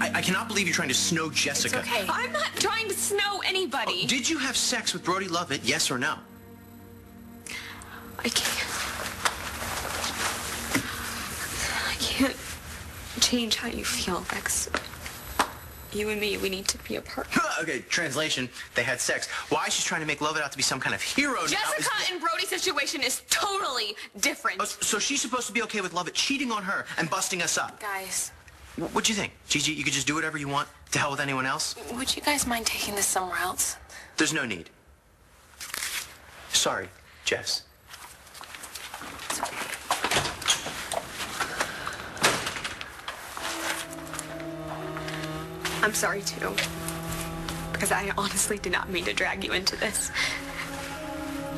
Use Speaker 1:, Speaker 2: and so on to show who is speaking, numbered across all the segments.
Speaker 1: I, I cannot believe you're trying to snow Jessica.
Speaker 2: It's okay.
Speaker 3: I'm not trying to snow anybody.
Speaker 1: Oh, did you have sex with Brody Lovett, yes or no?
Speaker 3: I can't. I can't change how you feel, Rex. You and me, we need to be apart.
Speaker 1: okay, translation, they had sex. Why she's trying to make Lovett out to be some kind of hero now is...
Speaker 3: Jessica and Brody's situation is totally different.
Speaker 1: Oh, so she's supposed to be okay with Lovett cheating on her and busting us up.
Speaker 2: Guys,
Speaker 1: What'd you think? Gigi, you could just do whatever you want to hell with anyone else?
Speaker 2: would you guys mind taking this somewhere else?
Speaker 1: There's no need. Sorry, Jess.
Speaker 3: I'm sorry too. Because I honestly did not mean to drag you into this.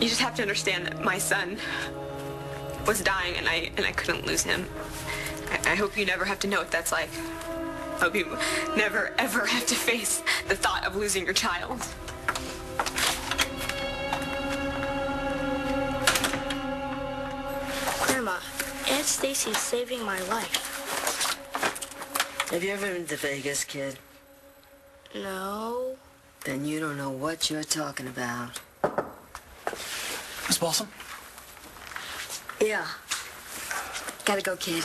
Speaker 3: You just have to understand that my son was dying and I and I couldn't lose him. I, I hope you never have to know what that's like. I hope you never ever have to face the thought of losing your child.
Speaker 4: Grandma, Aunt Stacy's saving my life.
Speaker 5: Have you ever been to Vegas, kid?
Speaker 4: No.
Speaker 5: Then you don't know what you're talking about.
Speaker 1: Miss Balsom?
Speaker 5: Yeah. Gotta go, kid.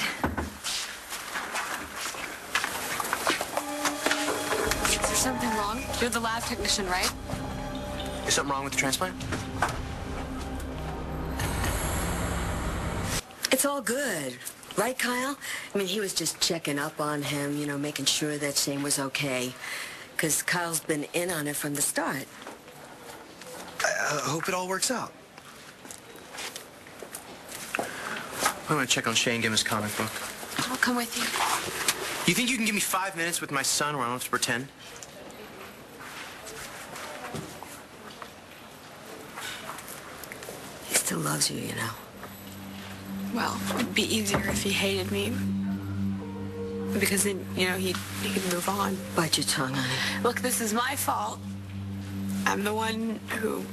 Speaker 3: Something wrong? You're the lab technician, right?
Speaker 1: Is something wrong with the transplant?
Speaker 5: It's all good. Right, Kyle? I mean, he was just checking up on him, you know, making sure that Shane was okay. Because Kyle's been in on it from the start.
Speaker 1: I hope it all works out. I'm gonna check on Shane, give him his comic book.
Speaker 2: I'll come with you.
Speaker 1: You think you can give me five minutes with my son where I don't have to pretend?
Speaker 5: Still loves you, you know.
Speaker 3: Well, it'd be easier if he hated me. Because then, you know, he'd, he could move on.
Speaker 5: Bite your tongue, honey.
Speaker 3: Look, this is my fault. I'm the one who,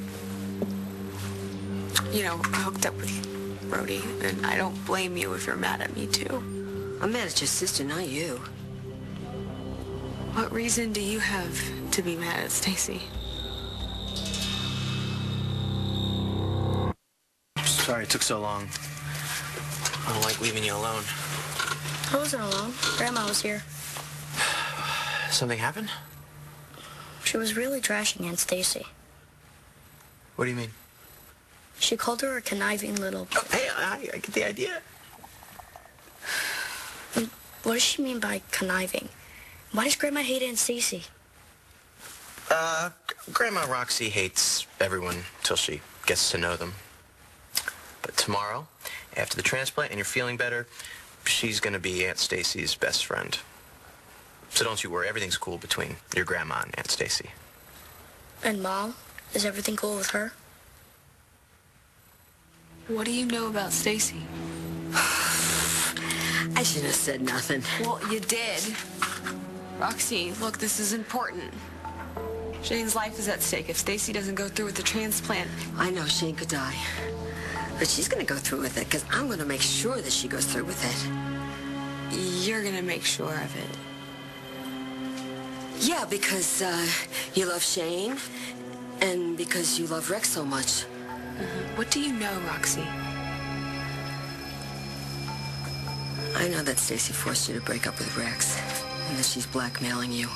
Speaker 3: you know, hooked up with Brody, and I don't blame you if you're mad at me too.
Speaker 5: I'm mad at your sister, not you.
Speaker 3: What reason do you have to be mad at Stacy?
Speaker 1: Sorry it took so long. I don't like leaving you alone.
Speaker 4: I wasn't alone. Grandma was here.
Speaker 1: Something happened?
Speaker 4: She was really trashing Aunt Stacy.
Speaker 1: What do you mean?
Speaker 4: She called her a conniving little...
Speaker 1: Oh, hey, I, I get the idea.
Speaker 4: What does she mean by conniving? Why does Grandma hate Aunt Stacy?
Speaker 1: Uh, Grandma Roxy hates everyone till she gets to know them. But tomorrow, after the transplant and you're feeling better, she's gonna be Aunt Stacy's best friend. So don't you worry, everything's cool between your grandma and Aunt Stacy.
Speaker 4: And Mom? Is everything cool with her?
Speaker 3: What do you know about Stacy?
Speaker 5: I shouldn't have said nothing.
Speaker 3: Well, you did. Roxy, look, this is important. Shane's life is at stake. If Stacy doesn't go through with the transplant,
Speaker 5: I know Shane could die. But she's gonna go through with it, because I'm gonna make sure that she goes through with it.
Speaker 3: you're gonna make sure of it.
Speaker 5: Yeah, because uh, you love Shane, and because you love Rex so much.
Speaker 3: What do you know, Roxy?
Speaker 5: I know that Stacy forced you to break up with Rex, and that she's blackmailing you.